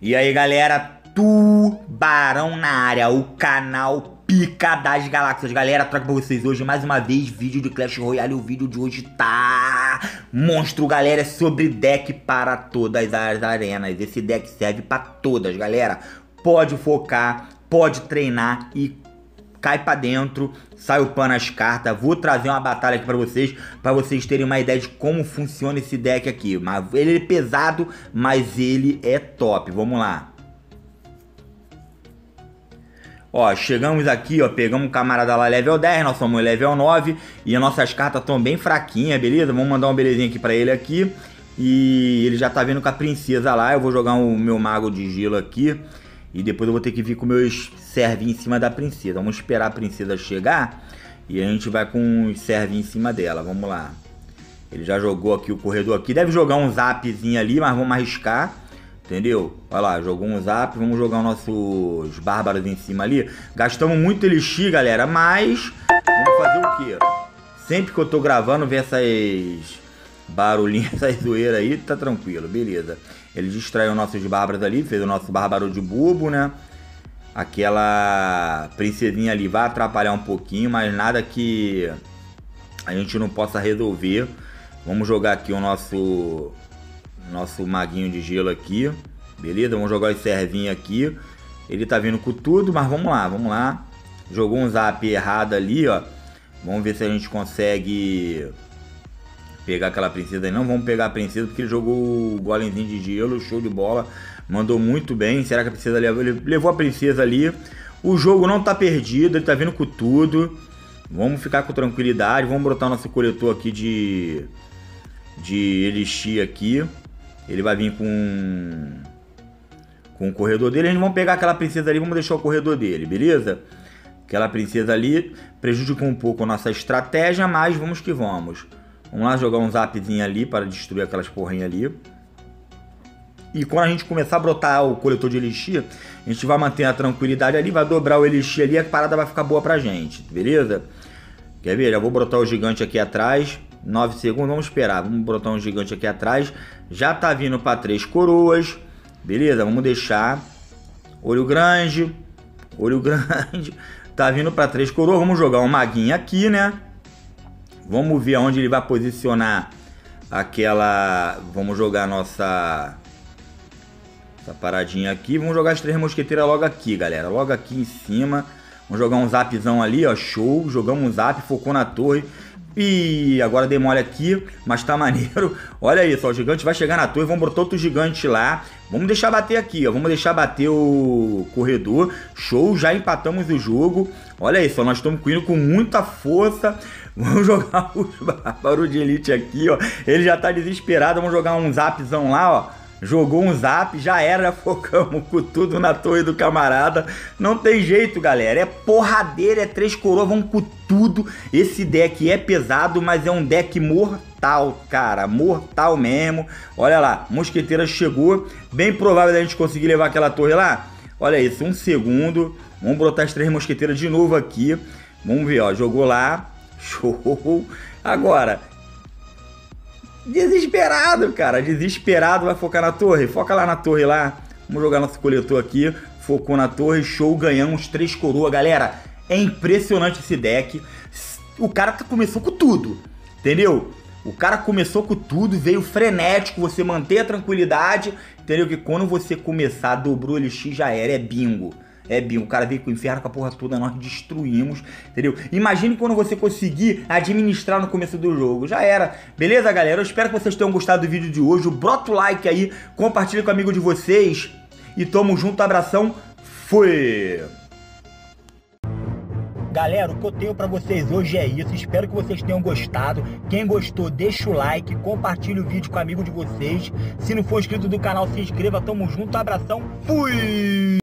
E aí galera, Tubarão na área, o canal Pica das Galáxias. Galera, trago pra vocês hoje mais uma vez vídeo de Clash Royale. O vídeo de hoje tá monstro, galera. É sobre deck para todas as arenas. Esse deck serve para todas, galera. Pode focar, pode treinar e cai para dentro, sai o pano as cartas. Vou trazer uma batalha aqui para vocês, para vocês terem uma ideia de como funciona esse deck aqui. Mas ele é pesado, mas ele é top. Vamos lá. Ó, chegamos aqui, ó, pegamos um camarada lá level 10, nós somos level 9 e as nossas cartas estão bem fraquinhas, beleza? Vamos mandar uma belezinha aqui pra ele aqui. E ele já tá vindo com a princesa lá, eu vou jogar o meu mago de gelo aqui. E depois eu vou ter que vir com meus servinhos em cima da princesa. Vamos esperar a princesa chegar. E a gente vai com os servinhos em cima dela. Vamos lá. Ele já jogou aqui o corredor aqui. Deve jogar um zapzinho ali, mas vamos arriscar. Entendeu? Olha lá, jogou um zap. Vamos jogar os nossos bárbaros em cima ali. Gastamos muito elixir, galera. Mas vamos fazer o quê? Sempre que eu tô gravando, ver essas barulhinho, essa zoeira aí, tá tranquilo, beleza. Ele distraiu nossos bárbaros ali, fez o nosso bárbaro de bobo, né? Aquela princesinha ali vai atrapalhar um pouquinho, mas nada que a gente não possa resolver. Vamos jogar aqui o nosso nosso maguinho de gelo aqui, beleza? Vamos jogar esse servinho aqui. Ele tá vindo com tudo, mas vamos lá, vamos lá. Jogou um zap errado ali, ó. Vamos ver se a gente consegue pegar aquela princesa aí. Não vamos pegar a princesa porque ele jogou o golemzinho de gelo, show de bola. Mandou muito bem. Será que a princesa levou? Ele levou a princesa ali. O jogo não tá perdido, ele tá vindo com tudo. Vamos ficar com tranquilidade. Vamos botar nosso coletor aqui de de elixir aqui. Ele vai vir com com o corredor dele. A gente vamos pegar aquela princesa ali, vamos deixar o corredor dele, beleza? Aquela princesa ali prejudicou um pouco a nossa estratégia, mas vamos que vamos. Vamos lá jogar um zapzinho ali para destruir aquelas porrinhas ali. E quando a gente começar a brotar o coletor de elixir, a gente vai manter a tranquilidade ali, vai dobrar o elixir ali a parada vai ficar boa pra gente, beleza? Quer ver? Já vou brotar o gigante aqui atrás. 9 segundos, vamos esperar. Vamos brotar um gigante aqui atrás. Já tá vindo para três coroas. Beleza? Vamos deixar. Olho grande. Olho grande. Tá vindo para três coroas. Vamos jogar um maguinho aqui, né? Vamos ver aonde ele vai posicionar aquela... Vamos jogar nossa... Essa paradinha aqui. Vamos jogar as três mosqueteiras logo aqui, galera. Logo aqui em cima. Vamos jogar um zapzão ali, ó. Show. Jogamos um zap, focou na torre. E agora dei mole aqui, mas tá maneiro. Olha isso, ó, o gigante vai chegar na torre, vamos botar outro gigante lá. Vamos deixar bater aqui, ó, vamos deixar bater o corredor. Show, já empatamos o jogo. Olha isso, ó, nós estamos indo com muita força. Vamos jogar os bárbaros de elite aqui, ó. Ele já tá desesperado, vamos jogar um zapzão lá, ó. Jogou um zap, já era, focamos com tudo na torre do camarada. Não tem jeito, galera. É porradeira, é três coroas, vamos com tudo. Esse deck é pesado, mas é um deck mortal, cara. Mortal mesmo. Olha lá, mosqueteira chegou. Bem provável da gente conseguir levar aquela torre lá. Olha isso, um segundo. Vamos brotar as três mosqueteiras de novo aqui. Vamos ver, ó. Jogou lá. Show. Agora, Desesperado, cara. Desesperado, vai focar na torre. Foca lá na torre lá. Vamos jogar nosso coletor aqui. Focou na torre, show, ganhamos três coroas. Galera, é impressionante esse deck. O cara começou com tudo, entendeu? O cara começou com tudo, veio frenético, você manter a tranquilidade, entendeu? Que quando você começar, dobrou o LX, já era, é bingo. É, Binho, o cara veio com o inferno com a porra toda, nós destruímos, entendeu? Imagine quando você conseguir administrar no começo do jogo. Já era. Beleza, galera? Eu espero que vocês tenham gostado do vídeo de hoje. Brota o like aí, compartilha com o amigo de vocês. E tamo junto, abração. Fui! Galera, o que eu tenho pra vocês hoje é isso. Espero que vocês tenham gostado. Quem gostou, deixa o like, compartilha o vídeo com o amigo de vocês. Se não for inscrito do canal, se inscreva. Tamo junto, abração. Fui!